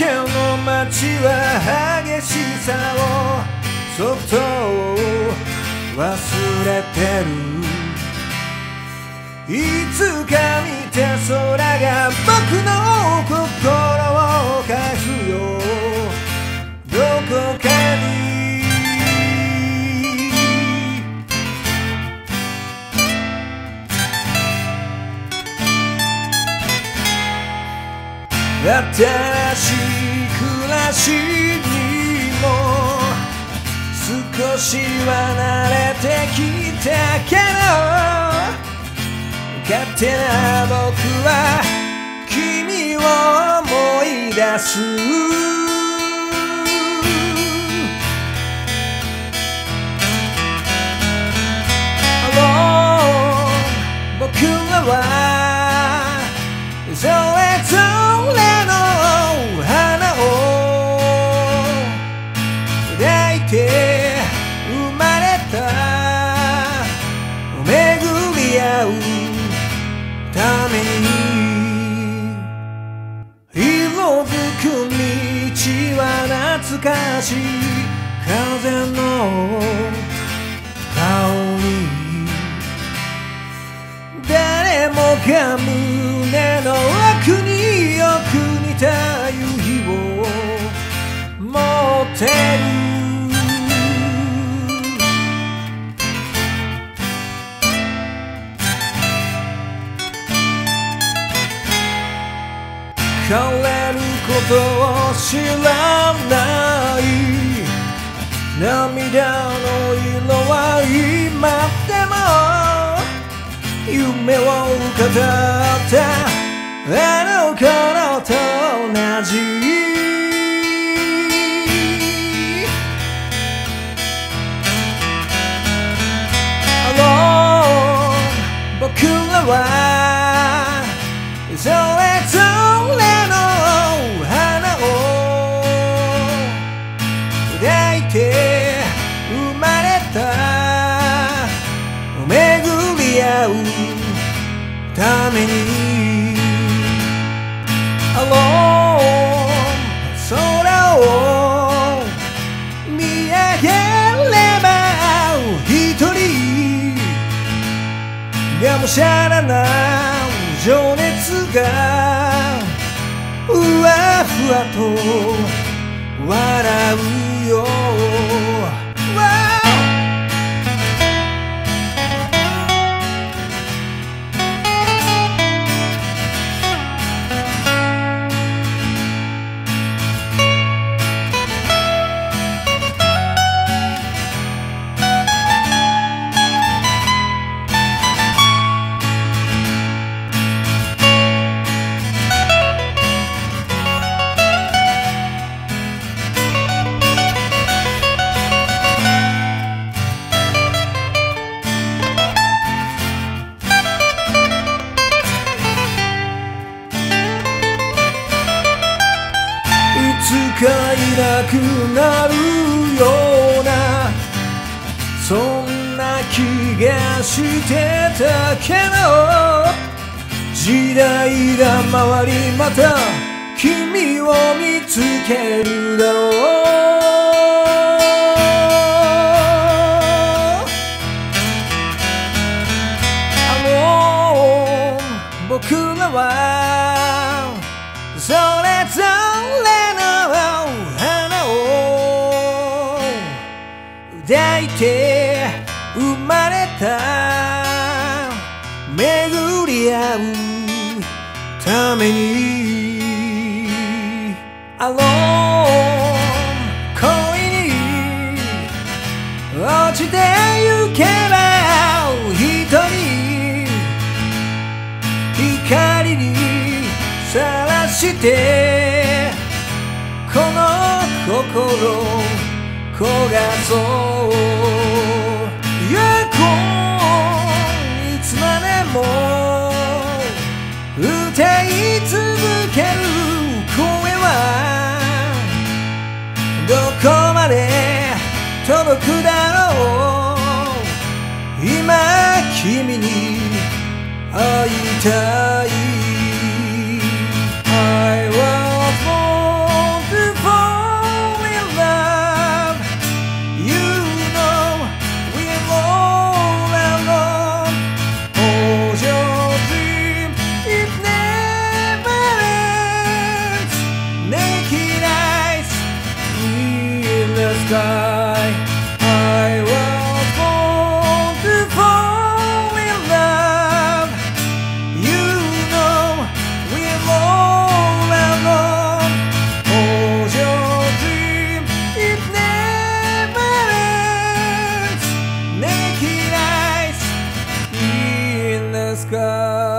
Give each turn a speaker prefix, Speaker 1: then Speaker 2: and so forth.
Speaker 1: 今日の街は激しさをそっと忘れてる。いつか見た空が僕の心新しい暮らしにも少しは慣れてきたけど勝手な僕は君を思い出す僕らは抱いて生まれた巡り合うために色づく道は懐かしい風の香り誰もが胸の奥によく似た夕日を持ってる。れることを知らない。涙の色は今でも夢を語ったあの頃と同じ。あの僕らはそれために。Alone 空を見上げれば一人。がむしゃらな情熱がふわふわとくなるようなそんな気がしてたけど時代が回りまた君を見つけるだろう。あの僕らは抱いて生まれた巡り合うために Alone 恋に落ちてゆけば一人光にさらしてこの心焦がそう行こういつまでも歌い続ける声はどこまで届くだろう今君に会いたい sky I will fall to fall in love You know we're all alone Hold your dream, it never ends. Naked eyes in the sky.